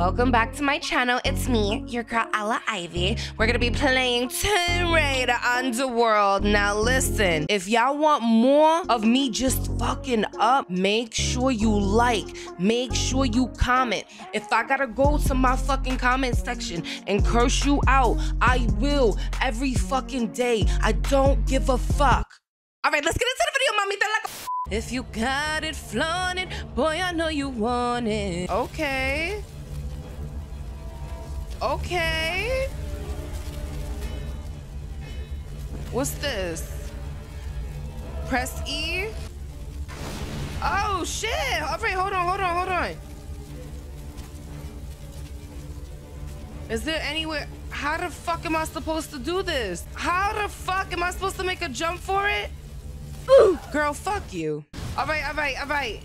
Welcome back to my channel. It's me, your girl Ella Ivy. We're gonna be playing Tomb Raider Underworld. Now listen, if y'all want more of me just fucking up, make sure you like, make sure you comment. If I gotta go to my fucking comment section and curse you out, I will every fucking day. I don't give a fuck. All right, let's get into the video, mommy. They're like. If you got it, flaunt it. Boy, I know you want it. Okay. Okay. What's this? Press E. Oh, shit. All right, hold on, hold on, hold on. Is there anywhere? How the fuck am I supposed to do this? How the fuck am I supposed to make a jump for it? Ooh, girl, fuck you. All right, all right, all right.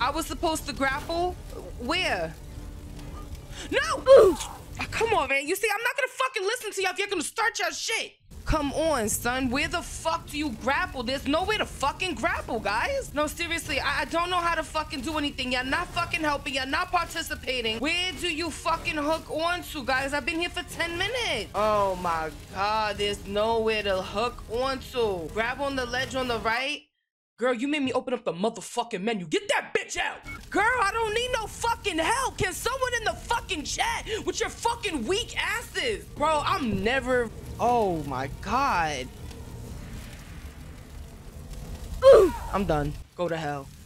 I was supposed to grapple. Where? No! Ooh. Oh, come on, man. You see, I'm not gonna fucking listen to you if you're gonna start your shit. Come on, son. Where the fuck do you grapple? There's nowhere to fucking grapple, guys. No, seriously, I, I don't know how to fucking do anything. You're not fucking helping. You're not participating. Where do you fucking hook onto, guys? I've been here for 10 minutes. Oh my god, there's nowhere to hook onto. Grab on the ledge on the right. Girl, you made me open up the motherfucking menu. Get that bitch out! Girl, I don't need no fucking help. Can someone in the fucking chat with your fucking weak asses? Bro, I'm never... Oh my god. Ooh, I'm done. Go to hell.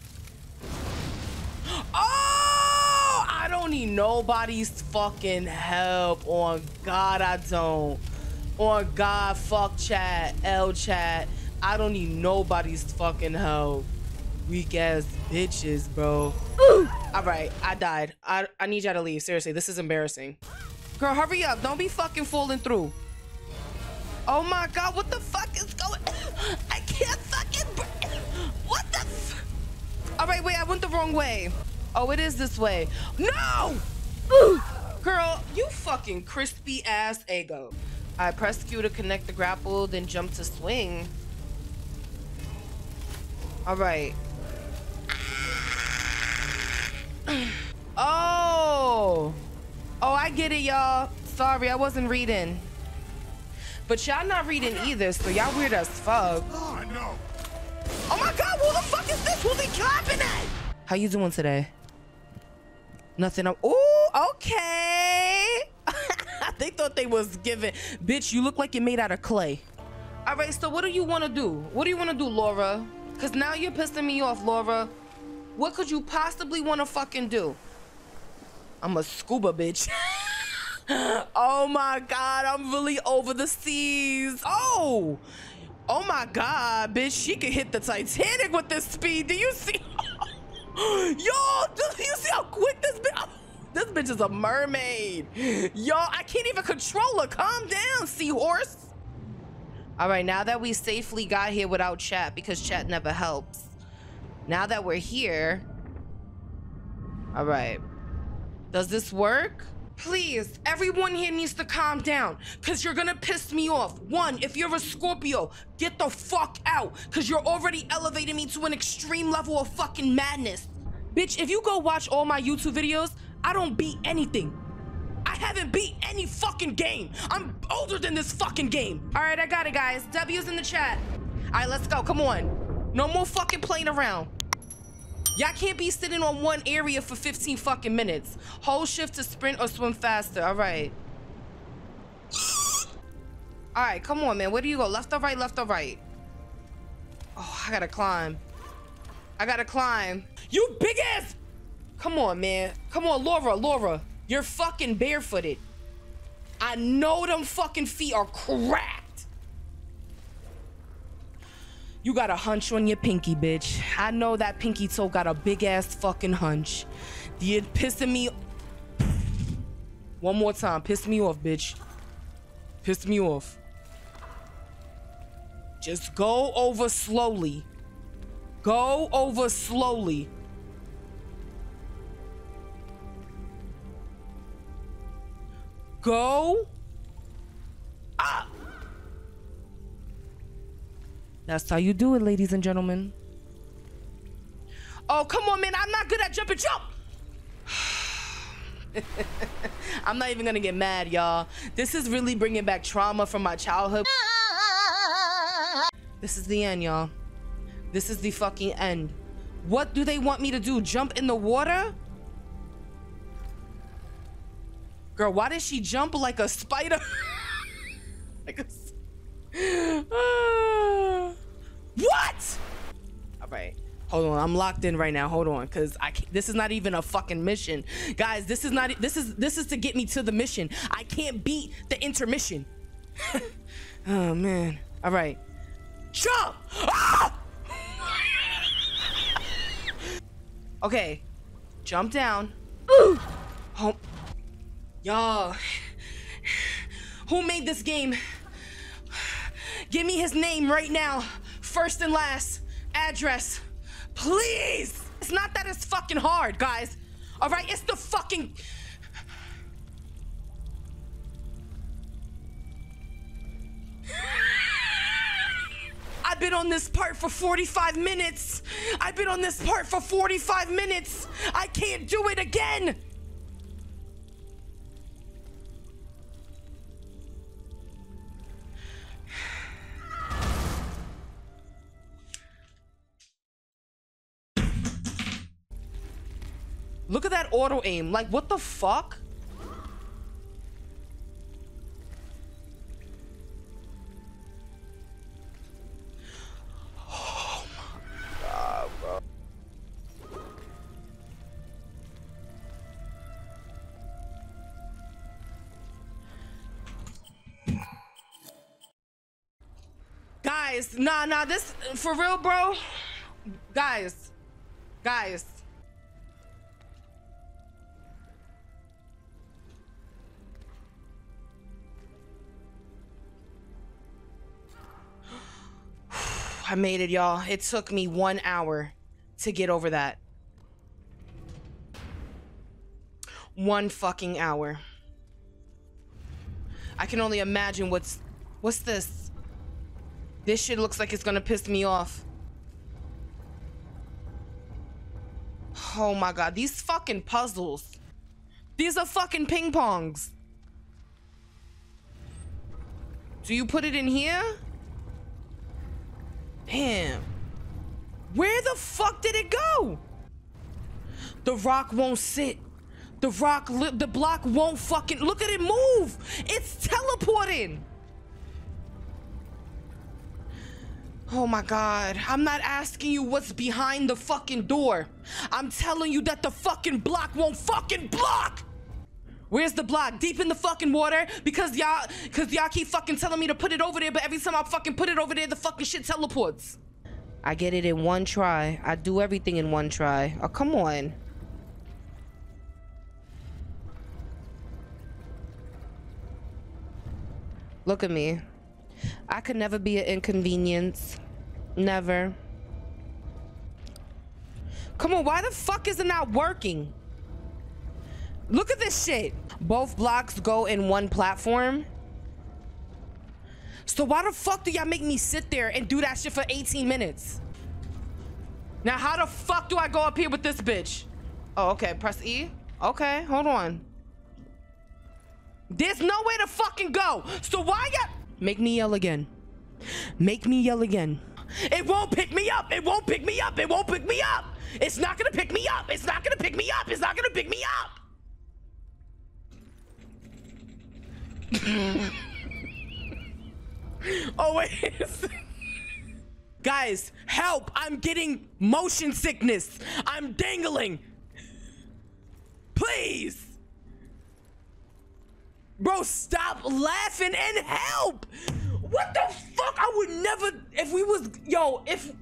Oh! I don't need nobody's fucking help. On God, I don't. On God, fuck chat, L chat. I don't need nobody's fucking help. Weak ass bitches, bro. Ooh. All right, I died. I, I need y'all to leave. Seriously, this is embarrassing. Girl, hurry up. Don't be fucking falling through. Oh my god, what the fuck is going I can't fucking What the All right, wait, I went the wrong way. Oh, it is this way. No! Ooh. Girl, you fucking crispy ass ego. I press Q to connect the grapple, then jump to swing. All right. Oh. Oh, I get it, y'all. Sorry, I wasn't reading. But y'all not reading either, so y'all weird as fuck. Oh, no. Oh my god, who the fuck is this? Who's he clapping at? How you doing today? Nothing. Oh, okay. they thought they was giving. Bitch, you look like you're made out of clay. All right, so what do you want to do? What do you want to do, Laura? Because now you're pissing me off, Laura. What could you possibly want to fucking do? I'm a scuba bitch. oh my god, I'm really over the seas. Oh! Oh my god, bitch, she could hit the Titanic with this speed. Do you see? Yo, do you see how quick this bitch? This bitch is a mermaid. Yo, I can't even control her. Calm down, seahorse. All right, now that we safely got here without chat because chat never helps. Now that we're here. All right. Does this work? Please, everyone here needs to calm down because you're gonna piss me off. One, if you're a Scorpio, get the fuck out because you're already elevating me to an extreme level of fucking madness. Bitch, if you go watch all my YouTube videos, I don't beat anything. I haven't beat any fucking game. I'm older than this fucking game. All right, I got it, guys. W's in the chat. All right, let's go. Come on. No more fucking playing around. Y'all can't be sitting on one area for 15 fucking minutes. Hold shift to sprint or swim faster. All right. All right, come on, man. Where do you go? Left or right? Left or right? Oh, I gotta climb. I gotta climb. You big ass. Come on, man. Come on, Laura, Laura. You're fucking barefooted. I know them fucking feet are cracked. You got a hunch on your pinky, bitch. I know that pinky toe got a big ass fucking hunch. You're pissing me. One more time. Piss me off, bitch. Piss me off. Just go over slowly. Go over slowly. Go up. That's how you do it, ladies and gentlemen. Oh, come on, man. I'm not good at jumping jump. I'm not even gonna get mad, y'all. This is really bringing back trauma from my childhood. This is the end, y'all. This is the fucking end. What do they want me to do? Jump in the water? Girl, why did she jump like a spider? like a... Uh, what? All right. Hold on, I'm locked in right now. Hold on, cause I can't, this is not even a fucking mission, guys. This is not. This is this is to get me to the mission. I can't beat the intermission. oh man. All right. Jump! Ah! okay. Jump down. Oh. Y'all. Who made this game? Give me his name right now. First and last. Address. Please! It's not that it's fucking hard, guys. All right, it's the fucking. I've been on this part for 45 minutes. I've been on this part for 45 minutes. I can't do it again. Look at that auto aim. Like, what the fuck? Guys, nah, nah, this, for real, bro. Guys, guys. I made it, y'all. It took me one hour to get over that. One fucking hour. I can only imagine what's... What's this? This shit looks like it's gonna piss me off. Oh my god, these fucking puzzles. These are fucking ping pongs. Do you put it in here? Damn. Where the fuck did it go? The rock won't sit. The rock, the block won't fucking, look at it move. It's teleporting. Oh my God. I'm not asking you what's behind the fucking door. I'm telling you that the fucking block won't fucking block. Where's the block? Deep in the fucking water? Because y'all, because y'all keep fucking telling me to put it over there, but every time I fucking put it over there, the fucking shit teleports. I get it in one try. I do everything in one try. Oh, come on. Look at me. I could never be an inconvenience. Never. Come on, why the fuck is it not working? Look at this shit. Both blocks go in one platform. So why the fuck do y'all make me sit there and do that shit for 18 minutes? Now how the fuck do I go up here with this bitch? Oh, okay, press E. Okay, hold on. There's no way to fucking go. So why y'all... Make me yell again. Make me yell again. It won't pick me up. It won't pick me up. It won't pick me up. It's not gonna pick me up. It's not gonna pick me up. It's not gonna pick me up. oh wait. Guys, help! I'm getting motion sickness. I'm dangling. Please. Bro, stop laughing and help! What the fuck? I would never if we was yo, if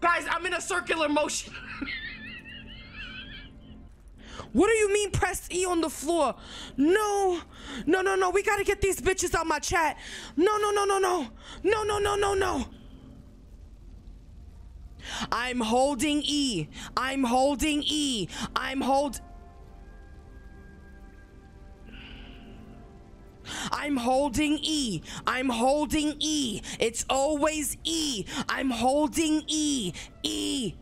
Guys, I'm in a circular motion. What do you mean press E on the floor? No, no, no, no. We gotta get these bitches out my chat. No, no, no, no, no. No, no, no, no, no. I'm holding E. I'm holding E. I'm hold. I'm holding E. I'm holding E. It's always E. I'm holding E. E.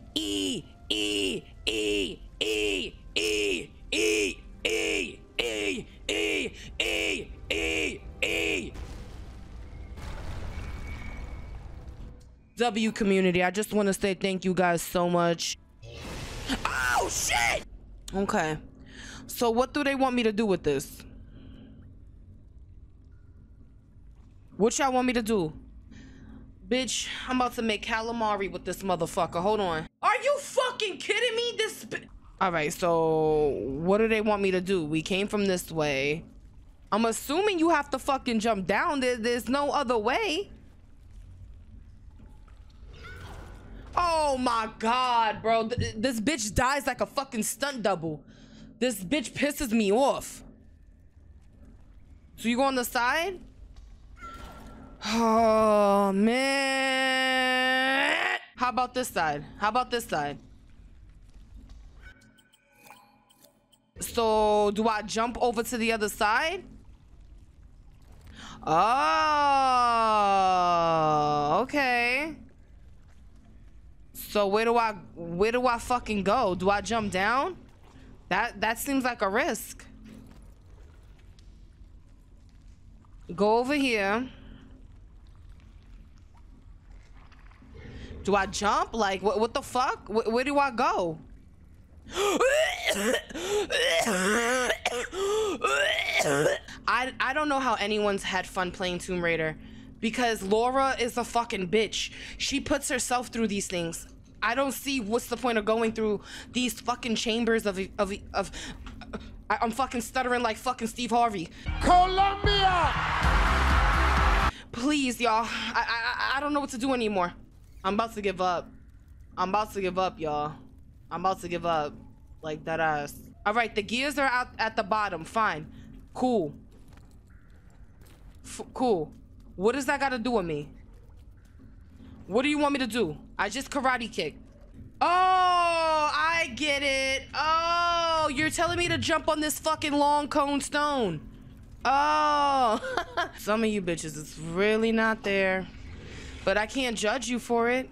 W community. I just want to say thank you guys so much. Oh shit! Okay. So what do they want me to do with this? What y'all want me to do? Bitch, I'm about to make calamari with this motherfucker. Hold on. Are you fucking kidding me? This. All right, so what do they want me to do? We came from this way. I'm assuming you have to fucking jump down. There, there's no other way. Oh my god, bro. This bitch dies like a fucking stunt double. This bitch pisses me off. So you go on the side? Oh, man. How about this side? How about this side? So do I jump over to the other side? Oh, okay. So where do I where do I fucking go? Do I jump down? That that seems like a risk. Go over here. Do I jump? Like what what the fuck? Where, where do I go? I I don't know how anyone's had fun playing Tomb Raider because Laura is a fucking bitch. She puts herself through these things. I don't see what's the point of going through these fucking chambers of of of. I, am fucking stuttering like fucking Steve Harvey. Colombia. Please, y'all. I, I I don't know what to do anymore. I'm about to give up. I'm about to give up, y'all. I'm about to give up. Like that ass. All right, the gears are out at the bottom. Fine. Cool. F cool. What does that got to do with me? What do you want me to do? I just karate kick. Oh, I get it. Oh, you're telling me to jump on this fucking long cone stone. Oh, some of you bitches, it's really not there. But I can't judge you for it.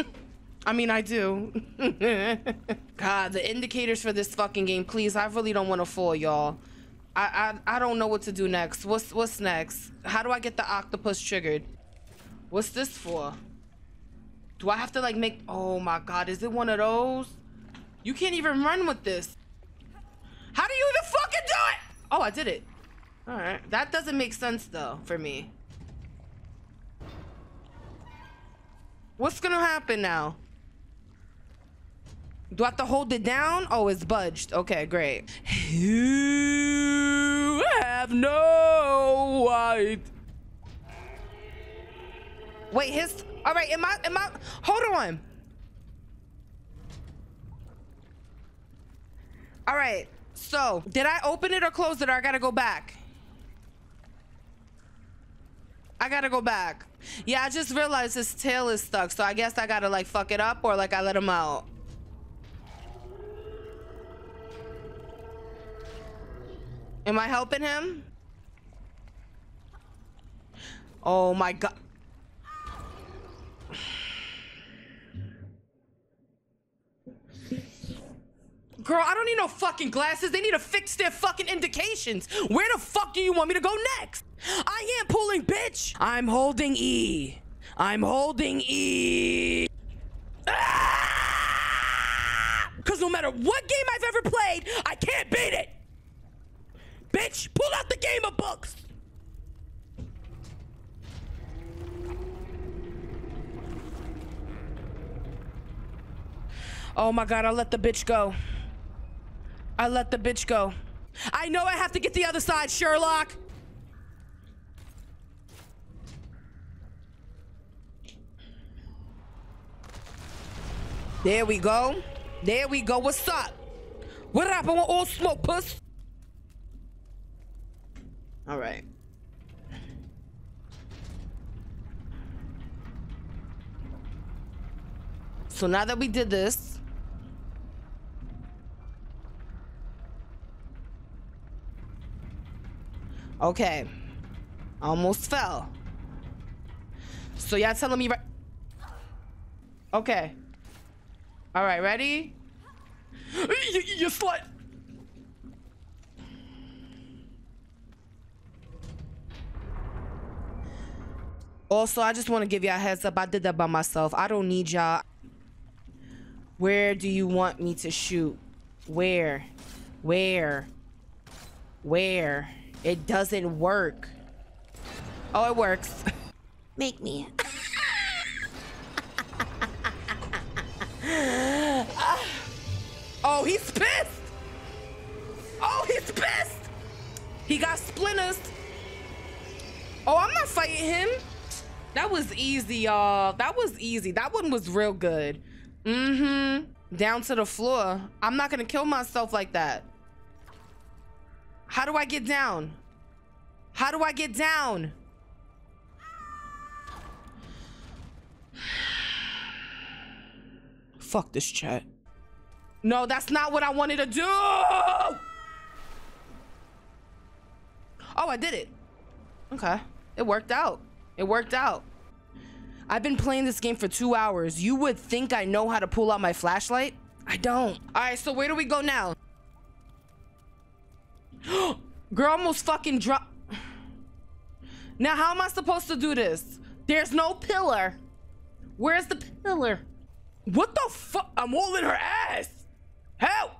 I mean, I do. God, the indicators for this fucking game, please. I really don't want to fall, y'all. I, I I don't know what to do next. What's what's next? How do I get the octopus triggered? What's this for? Do I have to like make... Oh my god, is it one of those? You can't even run with this. How do you even fucking do it? Oh, I did it. Alright. That doesn't make sense though, for me. What's gonna happen now? Do I have to hold it down? Oh, it's budged. Okay, great. You have no right. Wait, his all right, am I, am I, hold on. All right, so did I open it or close it or I gotta go back? I gotta go back. Yeah, I just realized his tail is stuck, so I guess I gotta like fuck it up or like I let him out. Am I helping him? Oh my god. Girl, I don't need no fucking glasses. They need to fix their fucking indications. Where the fuck do you want me to go next? I am pulling, bitch. I'm holding E. I'm holding E. Ah! Cause no matter what game I've ever played, I can't beat it. Bitch, pull out the game of books. Oh my god, I'll let the bitch go. I let the bitch go. I know I have to get the other side, Sherlock. There we go. There we go. What's up? What happened with all smoke, puss? All right. So now that we did this, Okay. Almost fell. So y'all telling me right... Okay. All right, ready? You, you slut! Also, I just want to give y'all a heads up. I did that by myself. I don't need y'all. Where do you want me to shoot? Where? Where? Where? It doesn't work. Oh, it works. Make me. oh, he's pissed. Oh, he's pissed. He got splinters. Oh, I'm not fighting him. That was easy, y'all. That was easy. That one was real good. Mm-hmm. Down to the floor. I'm not gonna kill myself like that. How do I get down? How do I get down? Fuck this chat. No, that's not what I wanted to do. Oh, I did it. Okay. It worked out. It worked out. I've been playing this game for two hours. You would think I know how to pull out my flashlight? I don't. All right, so where do we go now? Girl almost fucking drop. Now, how am I supposed to do this? There's no pillar. Where's the pillar? What the fuck? I'm holding her ass. Help!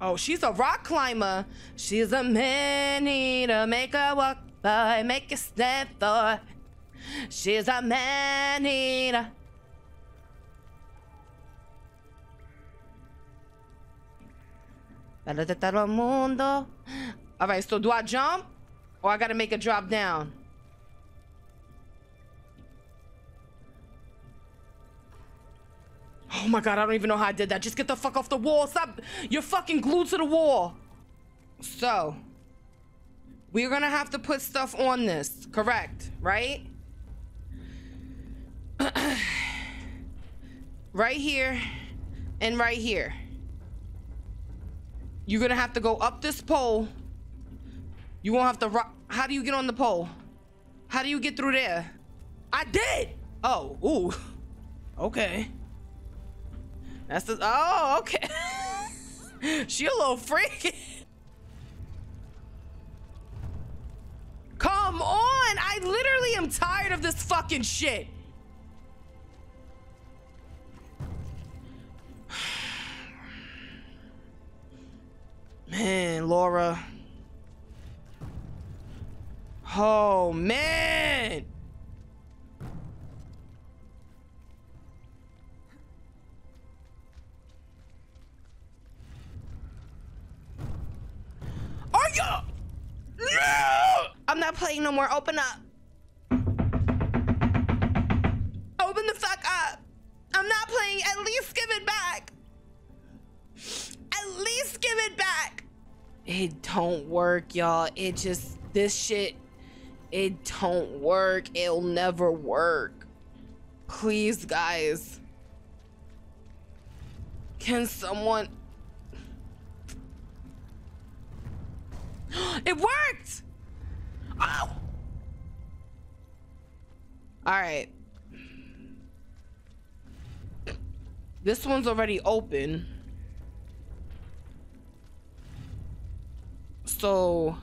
Oh, she's a rock climber. She's a man to make her walk by, make it stand for. She's a man eater. Mundo. All right, so do I jump or I gotta make a drop down? Oh my god, I don't even know how I did that. Just get the fuck off the wall. Stop. You're fucking glued to the wall. So, we're gonna have to put stuff on this, correct? Right? right here and right here. You're gonna have to go up this pole. You won't have to rock. How do you get on the pole? How do you get through there? I did! Oh, ooh. Okay. That's the, oh, okay. she a little freaky. Come on! I literally am tired of this fucking shit. Man, Laura. Oh, man. Are you? No! I'm not playing no more. Open up. Open the fuck up. I'm not playing. At least give it back. At least give it back. It don't work, y'all. It just, this shit, it don't work. It'll never work. Please, guys. Can someone... it worked! Oh! Alright. This one's already open. So...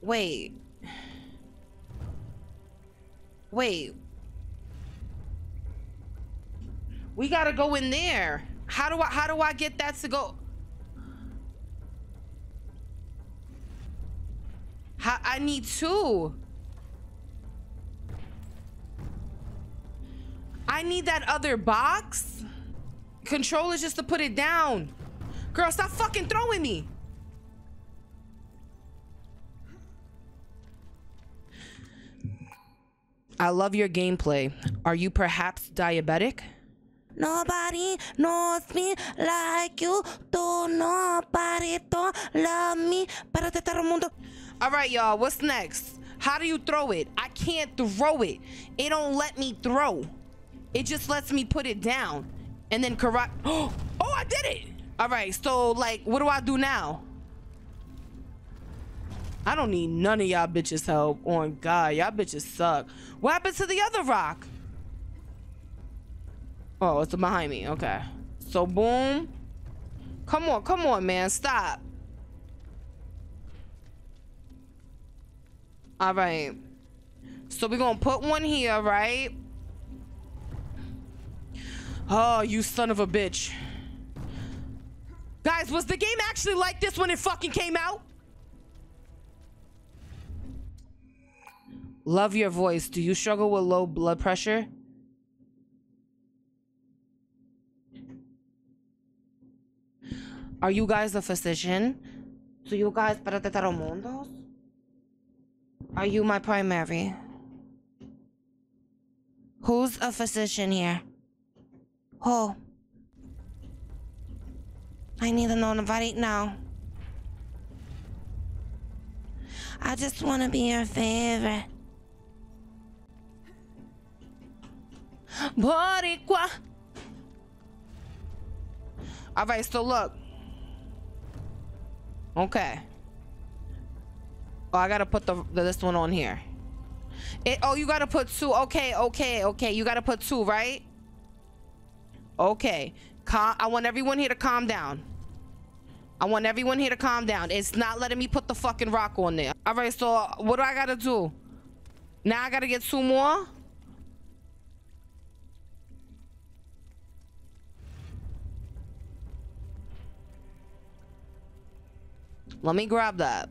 Wait. Wait. We gotta go in there. How do I how do I get that to go? How, I need two. I need that other box. Controller just to put it down. Girl, stop fucking throwing me. I love your gameplay. Are you perhaps diabetic? Nobody knows me like you do. Nobody don't love me. All right, y'all. What's next? How do you throw it? I can't throw it. It don't let me throw. It just lets me put it down and then correct. Oh, I did it. All right, so like, what do I do now? I don't need none of y'all bitches help. On God, y'all bitches suck. What happened to the other rock? Oh, it's behind me. Okay. So boom. Come on, come on, man. Stop. All right. So we're going to put one here, right? Oh, you son of a bitch. Guys, was the game actually like this when it fucking came out? Love your voice. Do you struggle with low blood pressure? Are you guys a physician? Do you guys para tratar mundos? Are you my primary? Who's a physician here? Who? I need to know right now. I just want to be your favorite. Boricua. All right, so look. Okay. Oh, I gotta put the, the this one on here. It, oh, you gotta put two. Okay, okay, okay. You gotta put two, right? Okay. I want everyone here to calm down. I want everyone here to calm down. It's not letting me put the fucking rock on there. All right, so what do I gotta do? Now I gotta get two more? Let me grab that.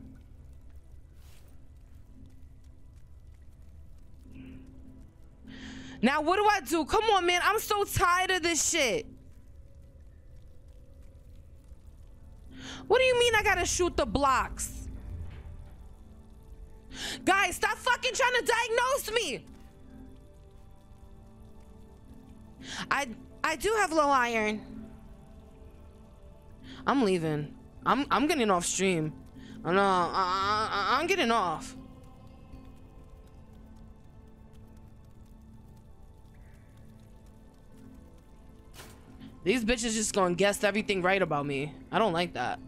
Now, what do I do? Come on, man. I'm so tired of this shit. What do you mean I gotta shoot the blocks? Guys, stop fucking trying to diagnose me. I I do have low iron. I'm leaving. I'm I'm getting off stream. Oh, I know. I, I, I'm getting off. These bitches just gonna guess everything right about me. I don't like that.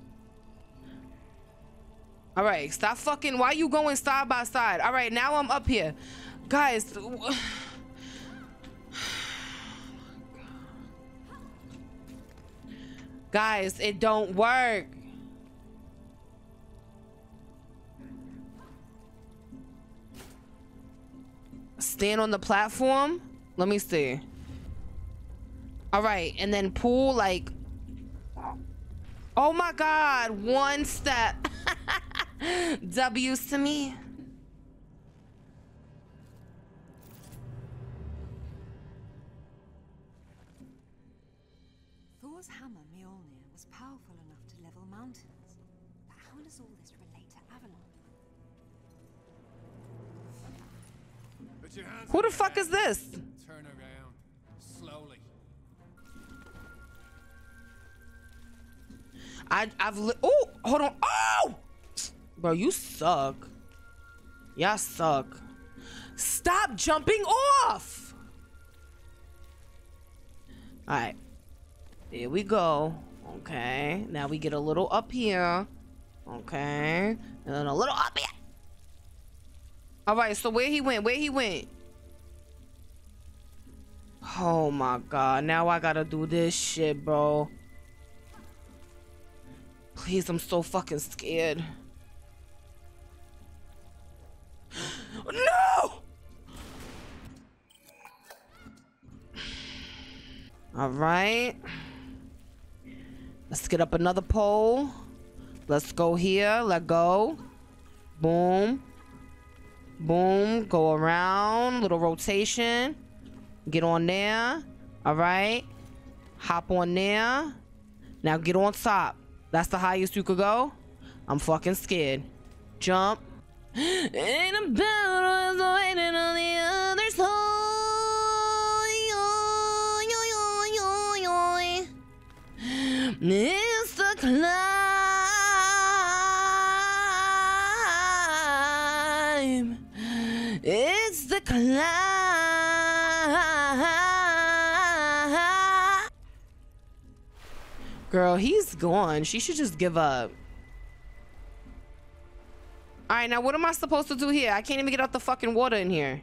All right, stop fucking. Why you going side by side? All right, now I'm up here. Guys. Oh Guys, it don't work. Stand on the platform? Let me see. All right, and then pull like. Oh my God! One step. W's to me. Thor's hammer Mjolnir was powerful enough to level mountains. But how does all this relate to Avalon? Who the fuck is this? Turn around. Slowly. I I've li- oh hold on oh bro you suck. Y'all suck. Stop jumping off! All right here we go. Okay. Now we get a little up here. Okay. And then a little up here. All right so where he went? Where he went? Oh my god. Now I gotta do this shit bro. Please, I'm so fucking scared. No! All right. Let's get up another pole. Let's go here. Let go. Boom. Boom. Go around. Little rotation. Get on there. All right. Hop on there. Now get on top. That's the highest you could go? I'm fucking scared. Jump. And I'm better waiting on the other side. It's the climb. It's the climb. Girl, he's gone. She should just give up. All right, now what am I supposed to do here? I can't even get out the fucking water in here.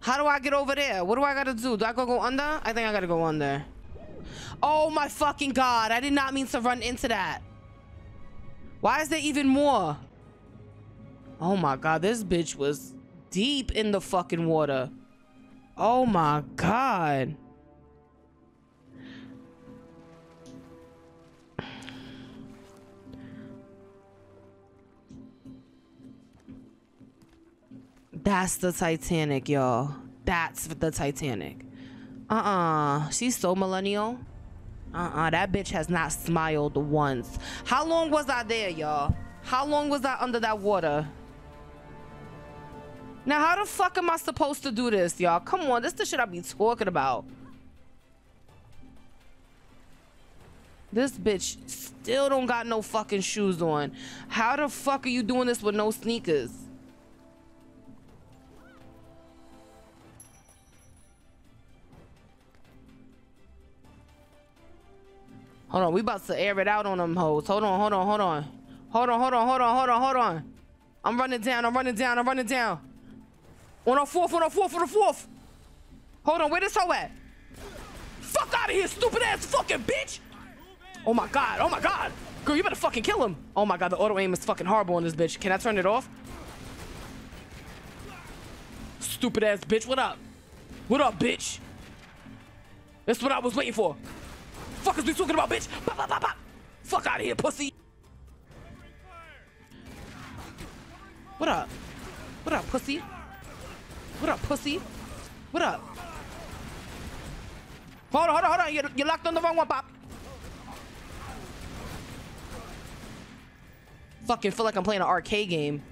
How do I get over there? What do I gotta do? Do I go go under? I think I gotta go under. Oh my fucking god. I did not mean to run into that. Why is there even more? Oh my god, this bitch was deep in the fucking water. Oh my god. That's the Titanic, y'all. That's the Titanic. Uh-uh. She's so millennial. Uh-uh. That bitch has not smiled once. How long was I there, y'all? How long was I under that water? Now, how the fuck am I supposed to do this, y'all? Come on, this the shit I be talking about. This bitch still don't got no fucking shoes on. How the fuck are you doing this with no sneakers? Hold on, we about to air it out on them hoes. Hold on, hold on, hold on. Hold on, hold on, hold on, hold on, hold on. I'm running down, I'm running down, I'm running down. On a fourth, on a fourth, on a fourth. Hold on, where this hoe at? Fuck out of here, stupid ass fucking bitch! Oh my god, oh my god! Girl, you better fucking kill him. Oh my god, the auto aim is fucking horrible on this bitch. Can I turn it off? Stupid ass bitch, what up? What up, bitch? That's what I was waiting for. Fuck is we talking about, bitch? Pop, pop, pop. Fuck out of here, pussy. What up? What up, pussy? What up, pussy? What up? Hold on, hold on, hold on. You, you locked on the wrong one, Pop. Fucking feel like I'm playing an arcade game.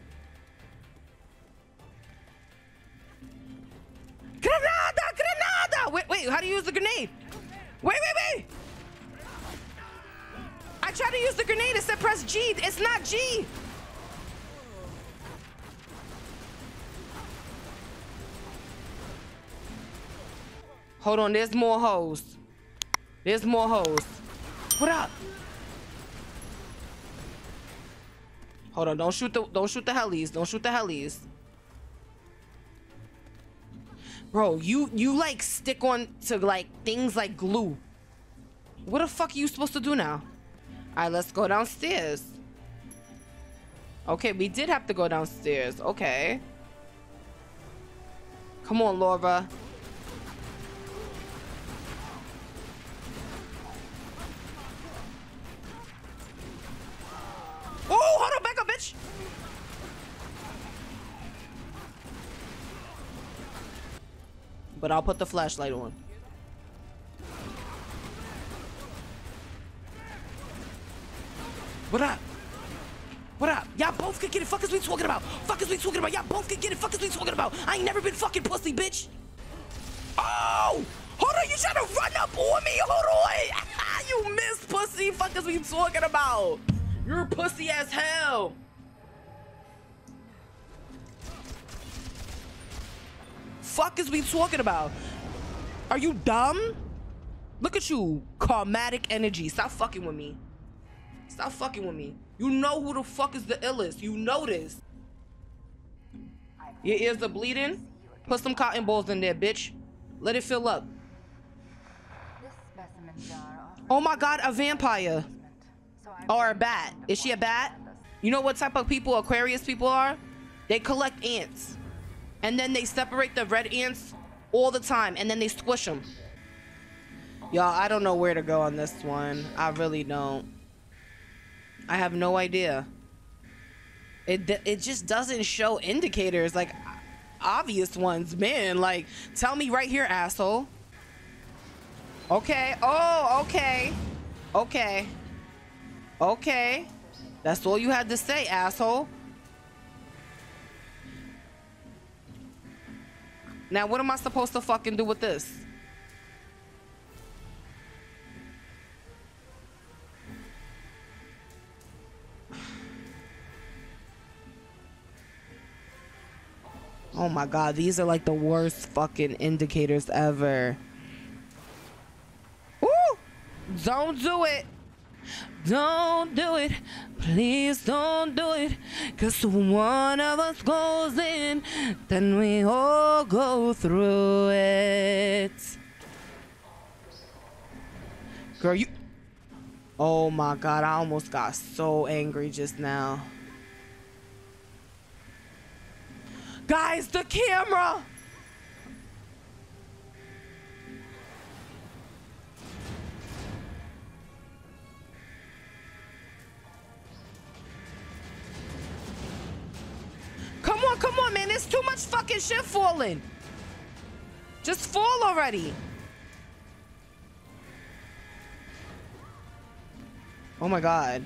Granada! Granada! Wait, wait, how do you use the grenade? Wait, wait, wait! Tried to use the grenade, it said press G. It's not G. Hold on, there's more hoes. There's more hoes. What up? Hold on, don't shoot the don't shoot the helis. Don't shoot the helis. Bro, you you like stick on to like things like glue. What the fuck are you supposed to do now? Alright, let's go downstairs. Okay, we did have to go downstairs. Okay. Come on, Laura. Oh, hold on, back up, bitch. But I'll put the flashlight on. What up? What up? Y'all both can get it. Fuck is we talking about? Fuck is we talking about? Y'all both can get it. Fuck is we talking about? I ain't never been fucking pussy, bitch. Oh! Hold on, you trying to run up on me? Hold on. you missed, pussy. Fuck is we talking about? You're pussy as hell. Fuck is we talking about? Are you dumb? Look at you, karmatic energy. Stop fucking with me. Stop fucking with me. You know who the fuck is the illest. You know this. Your ears are bleeding? Put some cotton balls in there, bitch. Let it fill up. Oh my god, a vampire. Or a bat. Is she a bat? You know what type of people Aquarius people are? They collect ants. And then they separate the red ants all the time. And then they squish them. Y'all, I don't know where to go on this one. I really don't. I have no idea. It, it just doesn't show indicators like obvious ones. Man, like tell me right here, asshole. Okay. Oh, okay. Okay. Okay. That's all you had to say, asshole. Now, what am I supposed to fucking do with this? Oh my god, these are like the worst fucking indicators ever. Woo! Don't do it. Don't do it. Please don't do it. Cause one of us goes in, then we all go through it. Girl, you. Oh my god, I almost got so angry just now. Guys, the camera! Come on, come on, man. There's too much fucking shit falling. Just fall already. Oh my god.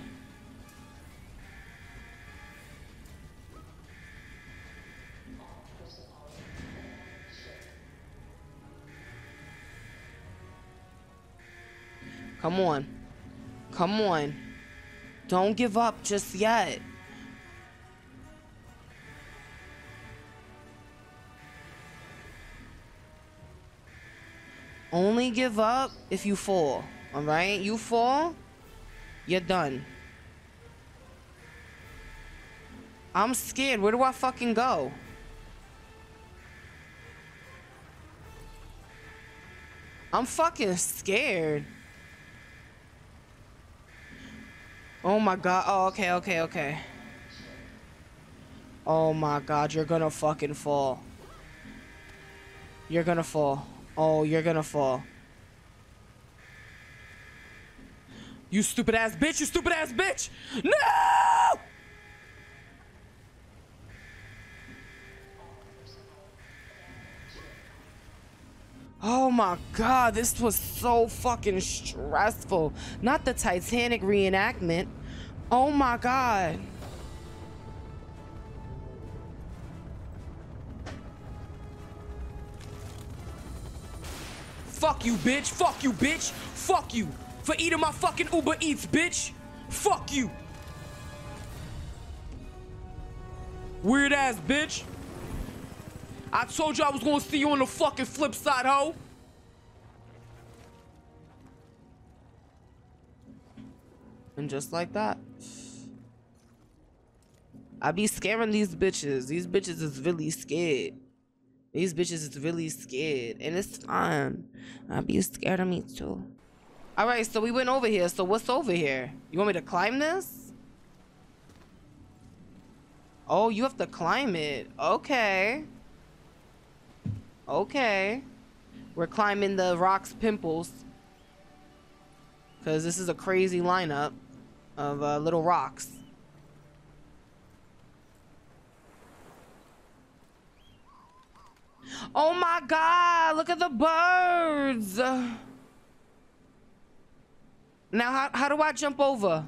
Come on. Come on. Don't give up just yet. Only give up if you fall. All right? You fall, you're done. I'm scared. Where do I fucking go? I'm fucking scared. Oh my god. Oh, okay, okay, okay. Oh my god, you're gonna fucking fall. You're gonna fall. Oh, you're gonna fall. You stupid ass bitch, you stupid ass bitch! No! Oh my god, this was so fucking stressful. Not the Titanic reenactment. Oh my god. Fuck you, bitch. Fuck you, bitch. Fuck you. For eating my fucking Uber Eats, bitch. Fuck you. Weird ass bitch. I told you I was gonna see you on the fucking flip side, hoe. And just like that. I be scaring these bitches. These bitches is really scared. These bitches is really scared. And it's fine. I be scared of me too. Alright, so we went over here. So what's over here? You want me to climb this? Oh, you have to climb it. Okay. Okay. We're climbing the rocks pimples. Because this is a crazy lineup of uh, little rocks. Oh my god, look at the birds. Now, how, how do I jump over?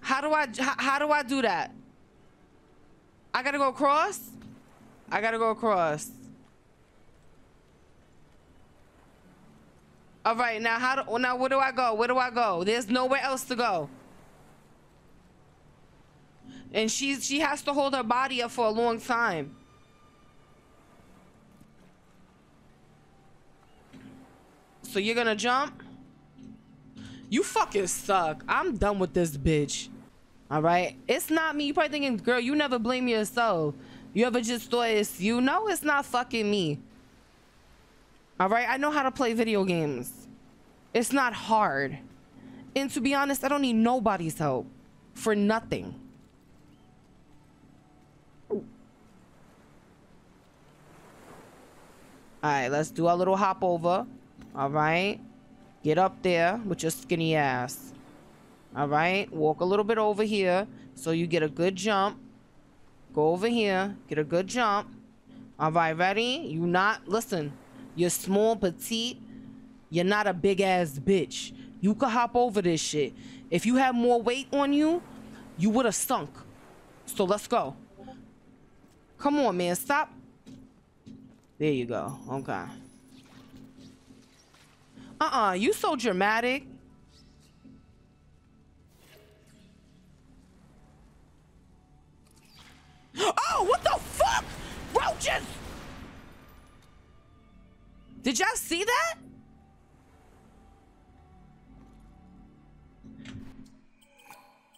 How do I, how, how do I do that? I gotta go across? I gotta go across. All right, now how do, now where do I go? Where do I go? There's nowhere else to go. And she she has to hold her body up for a long time. So you're gonna jump? You fucking suck. I'm done with this bitch. All right? It's not me. You probably thinking, girl, you never blame yourself. You ever just thought it's you? No, it's not fucking me. All right? I know how to play video games. It's not hard. And to be honest, I don't need nobody's help for nothing. All right, let's do our little hop over. All right. Get up there with your skinny ass. All right. Walk a little bit over here so you get a good jump. Go over here. Get a good jump. All right. Ready? You not, listen, you're small, petite. You're not a big ass bitch. You could hop over this shit. If you had more weight on you, you would have sunk. So let's go. Come on, man. Stop. There you go. Okay. Uh-uh, you so dramatic. Oh, what the fuck? Roaches! Did y'all see that?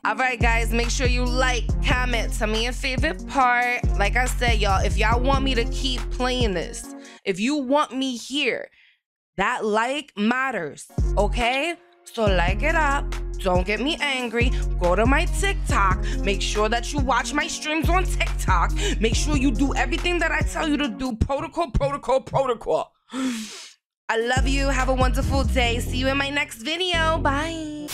All right, guys, make sure you like, comment, tell me your favorite part. Like I said, y'all, if y'all want me to keep playing this, if you want me here, that like matters, okay? So like it up Don't get me angry. Go to my TikTok. Make sure that you watch my streams on TikTok. Make sure you do everything that I tell you to do. Protocol, protocol, protocol. I love you. Have a wonderful day. See you in my next video. Bye.